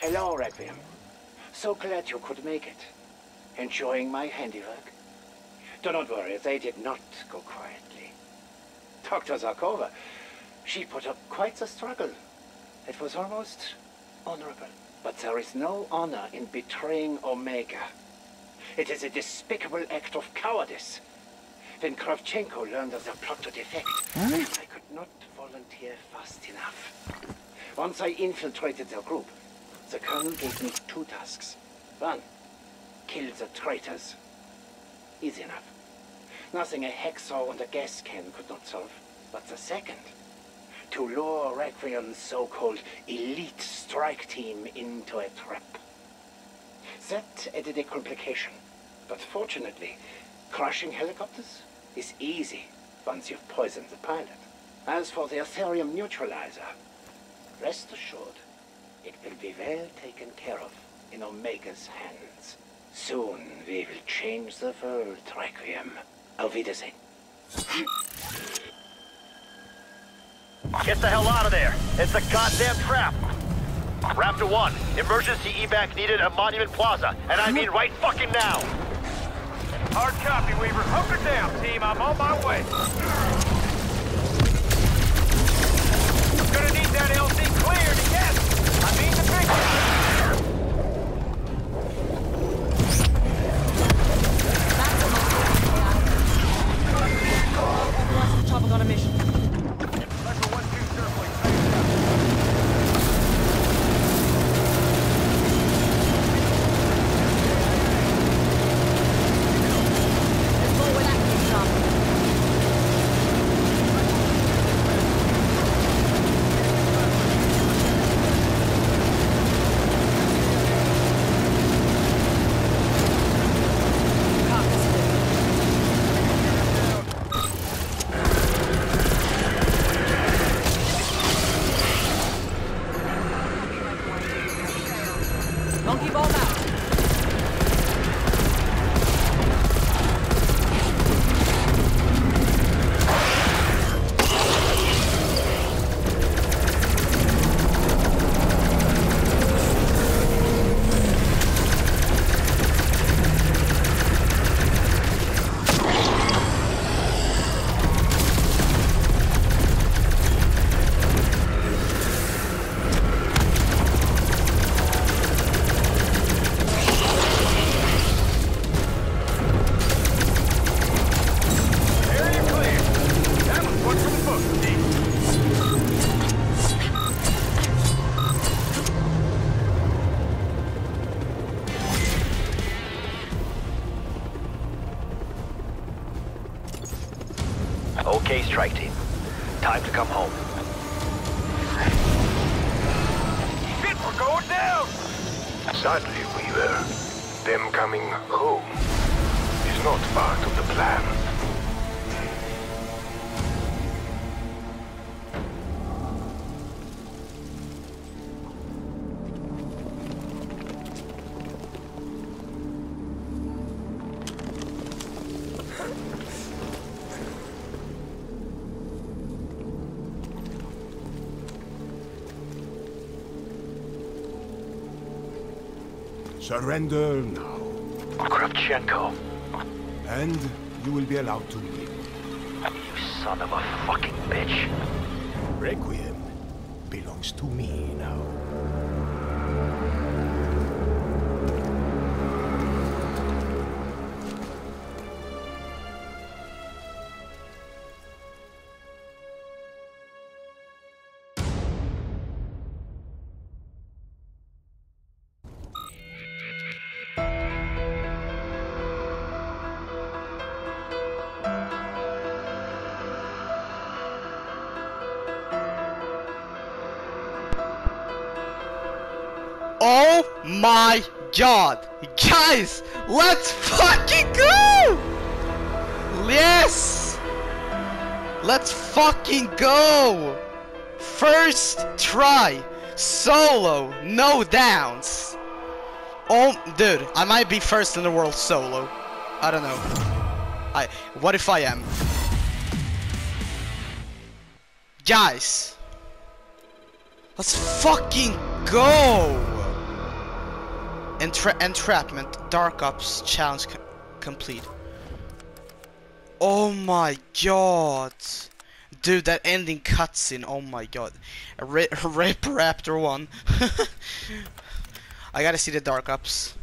Hello, Requiem. So glad you could make it. Enjoying my handiwork? Do not worry, they did not go quietly. Dr. Zarkova, she put up quite the struggle. It was almost honorable. But there is no honor in betraying Omega. It is a despicable act of cowardice. When Kravchenko learned of the plot to defect, I could not volunteer fast enough. Once I infiltrated their group, the colonel gave me two tasks. One, kill the traitors. Easy enough. Nothing a hacksaw and a gas can could not solve. But the second, to lure Requiem's so-called elite strike team into a trap. That added a complication. But fortunately, crushing helicopters is easy once you've poisoned the pilot. As for the Aetherium neutralizer, rest assured, it will be well taken care of in Omega's hands. Soon we will change the world, Requiem. Auf Wiedersehen. Get the hell out of there. It's a goddamn trap. Raptor 1, emergency evac needed at Monument Plaza, and I mean right fucking now. Hard copy, Weaver. Hunker down, team. I'm on my way. Monkey ball out. Not part of the plan. Surrender now, Kravchenko, and you will be allowed to leave. you son of a fucking bitch. Requiem belongs to me now. Oh my god! Guys, let's fucking go! Yes! Let's fucking go! First try! Solo, no downs! Oh, dude, I might be first in the world solo. I don't know. I. What if I am? Guys! Let's fucking go! Entra entrapment, Dark Ops challenge co complete. Oh my god. Dude, that ending cutscene, oh my god. Rape Raptor 1. I gotta see the Dark Ops.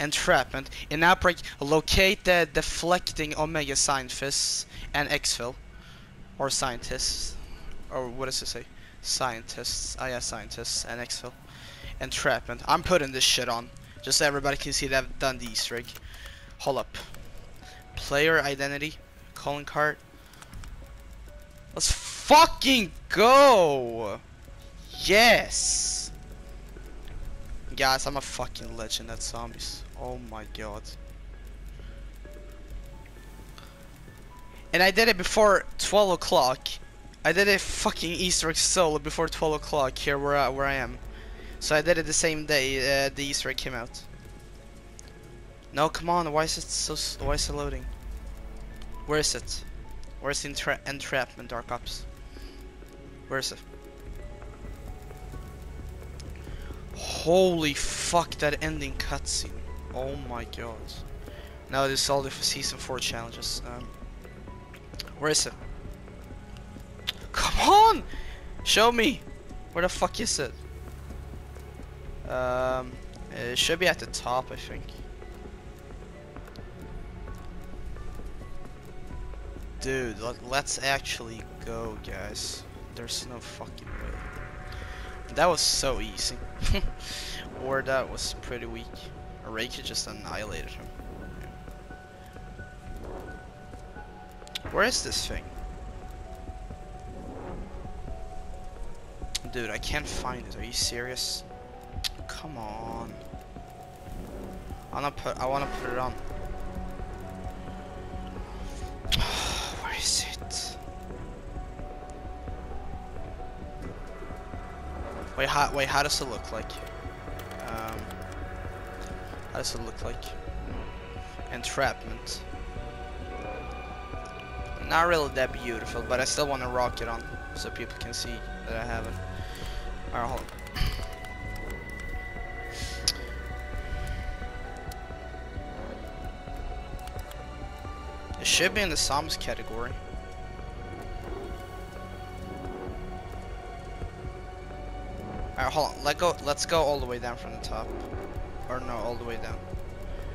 Entrapment. In Outbreak, locate the deflecting Omega Scientists and exfil. Or scientists. Or what does it say? Scientists. Ah yeah, scientists and exfil. Entrapment. I'm putting this shit on. Just so everybody can see that I've done the Easter egg. Hold up. Player identity. Calling card. Let's fucking go! Yes! Guys, I'm a fucking legend at zombies. Oh my god. And I did it before 12 o'clock. I did a fucking Easter egg solo before 12 o'clock here where I, where I am. So I did it the same day uh, the Easter egg came out. No, come on, why is it so, why is it loading? Where is it? Where's the entra entrapment Dark Ops? Where is it? Holy fuck, that ending cutscene. Oh my god. Now this is all the season 4 challenges. Um, where is it? Show me! Where the fuck is it? Um, it should be at the top, I think. Dude, let, let's actually go, guys. There's no fucking way. That was so easy. or that was pretty weak. Reiki just annihilated him. Where is this thing? Dude, I can't find it. Are you serious? Come on. I wanna put. I wanna put it on. Where is it? Wait, how? Wait, how does it look like? Um, how does it look like? Entrapment. Not really that beautiful, but I still want to rock it on so people can see that I have it. Alright, hold on. It should be in the Psalms category. Alright, hold on. Let go. Let's go all the way down from the top, or no, all the way down.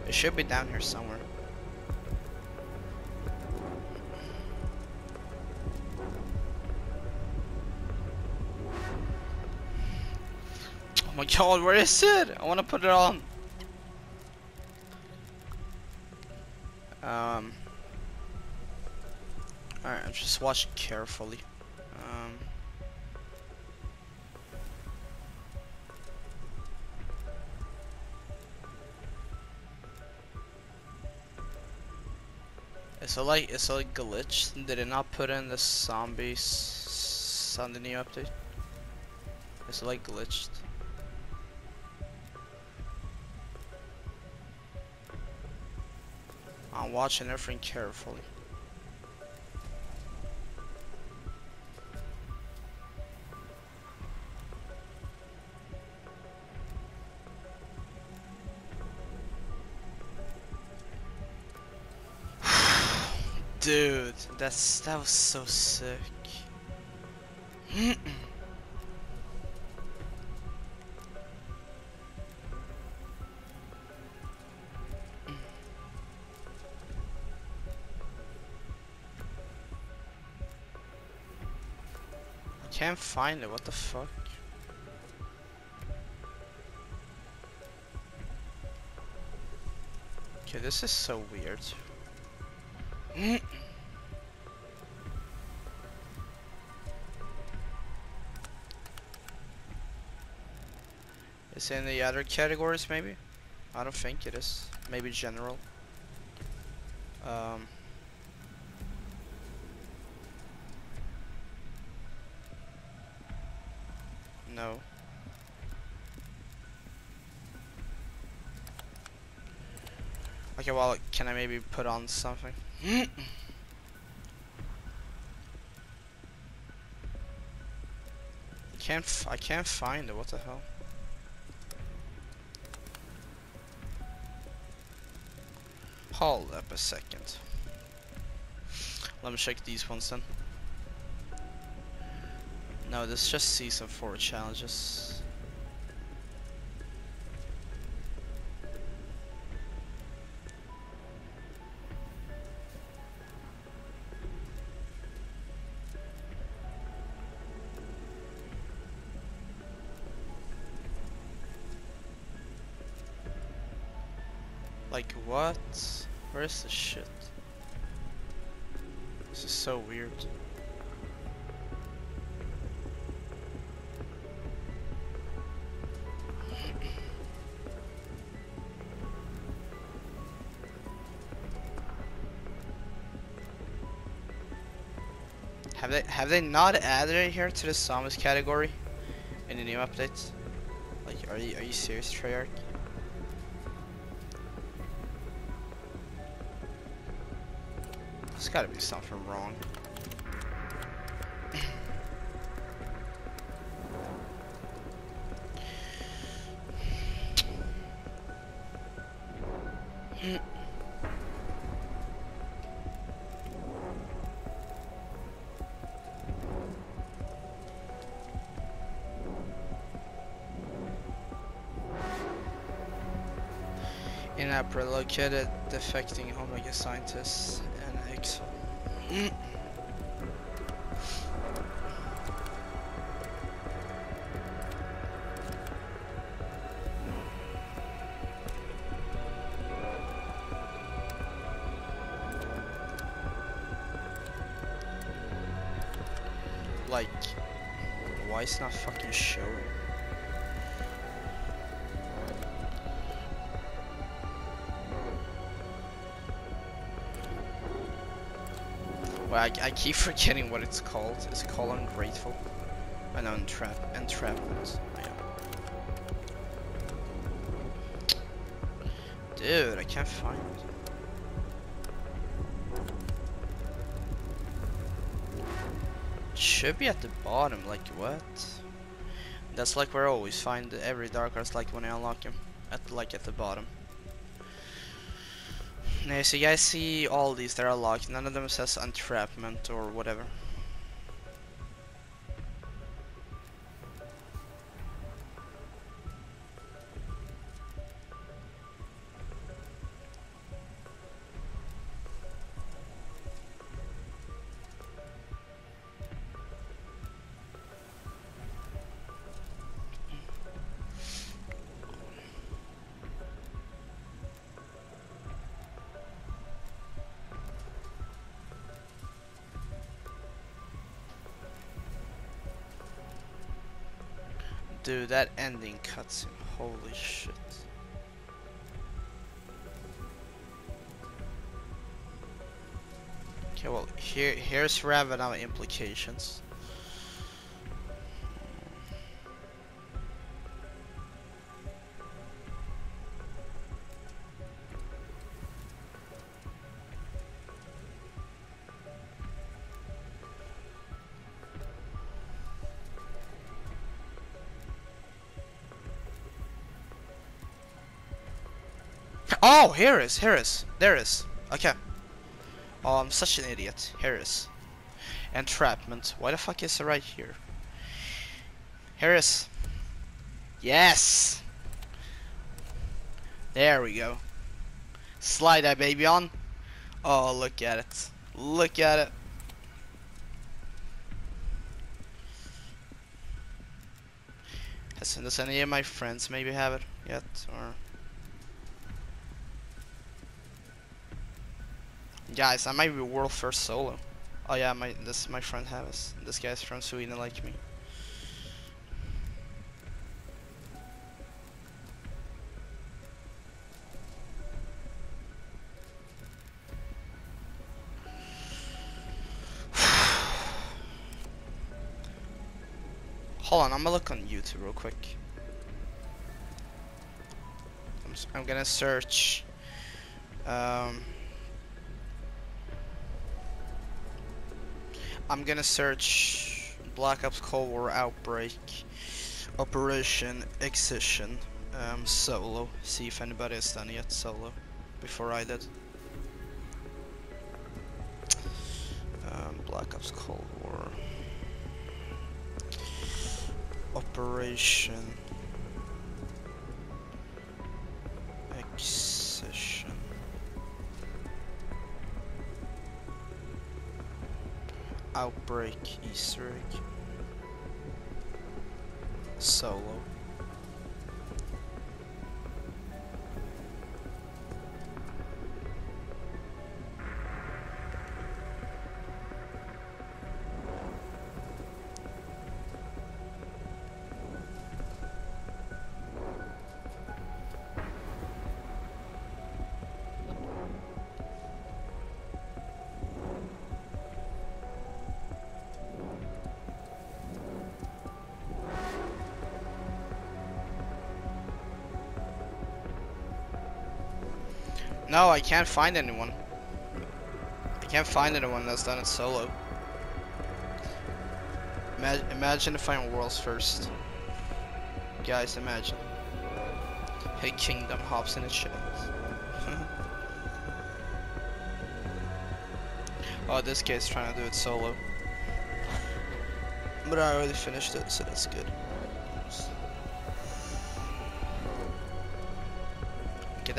It should be down here somewhere. Oh my god, where is it? I want to put it on. Um. Alright, I'm just watching carefully. Um. Is it like is it like glitched? Did it not put in the zombies on the new update? Is it like glitched? I'm watching everything carefully. Dude, that's that was so sick. can't find it, what the fuck? Okay, this is so weird. Is in the other categories maybe? I don't think it is. Maybe general. Um No. Okay, well, can I maybe put on something? can't f I can't find it. What the hell? Hold up a second. Let me check these ones then. No, this is just season 4 challenges. Like what? Where's the shit? This is so weird. Have they have they not added it here to the zombies category in the new updates? Like, are you are you serious, Treyarch? There's gotta be something wrong. In-app relocated, defecting Omega scientists and Exo. like, why is not fucking showing? Well, I, I keep forgetting what it's called. It's called Ungrateful? I know, entrap Entrapment. Yeah. Dude, I can't find it. It should be at the bottom, like what? That's like where I always find every dark arts, like when I unlock him. At like at the bottom. Yeah, so you guys see all these, they're locked. None of them says entrapment or whatever. Dude, that ending cutscene, holy shit. Okay, well, here here's Ravenov implications. Oh, here is, here is, there is. Okay. Oh, I'm such an idiot. Here is. Entrapment. Why the fuck is it right here? Here is. Yes! There we go. Slide that baby on. Oh, look at it. Look at it. Has does any of my friends maybe have it yet, or? Guys, I might be world first solo. Oh yeah, my this my friend has. This guy's from Sweden like me. Hold on, I'm gonna look on YouTube real quick. I'm, I'm gonna search. Um, I'm gonna search Black Ops Cold War Outbreak Operation Excision um, Solo. See if anybody has done yet solo before I did. Um, Black Ops Cold War Operation Outbreak Easter egg. Solo. No, I can't find anyone. I can't find anyone that's done it solo. Imagine, imagine if I'm world's first. Guys, imagine. Hey, Kingdom hops in its shit. oh, this guy's trying to do it solo. But I already finished it, so that's good.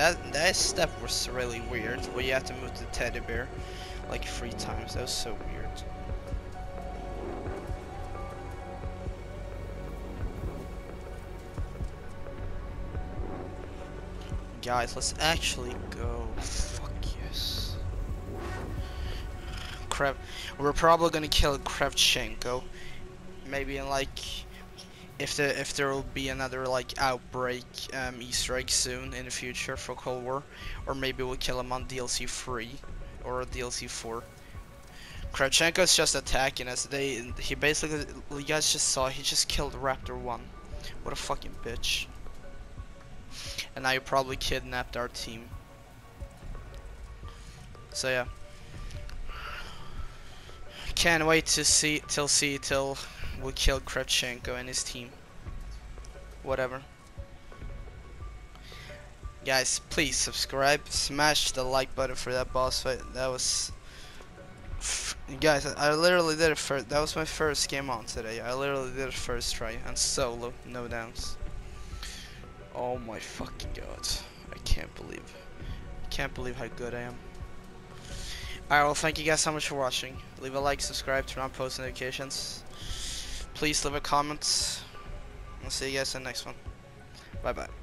That that step was really weird. Where you have to move the teddy bear like three times. That was so weird. Guys, let's actually go. Fuck yes. Krev, we're probably gonna kill Kravchenko. Maybe in like if there if there will be another like outbreak um, Easter egg soon in the future for Cold War, or maybe we'll kill him on DLC three or DLC four. Kravchenko's just attacking us. They he basically you guys just saw he just killed Raptor one. What a fucking bitch. And now you probably kidnapped our team. So yeah. Can't wait to see till see till we kill Kravchenko and his team. Whatever. Guys, please subscribe, smash the like button for that boss fight. That was, guys, I literally did it first. That was my first game on today. I literally did it first try and solo, no downs. Oh my fucking god! I can't believe, I can't believe how good I am. Alright, well, thank you guys so much for watching. Leave a like, subscribe, turn on post notifications. Please leave a comment. I'll see you guys in the next one. Bye bye.